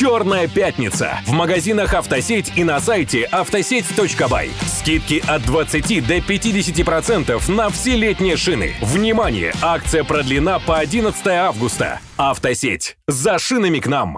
Черная пятница. В магазинах «Автосеть» и на сайте автосеть.бай. Скидки от 20 до 50% на все летние шины. Внимание! Акция продлена по 11 августа. «Автосеть». За шинами к нам!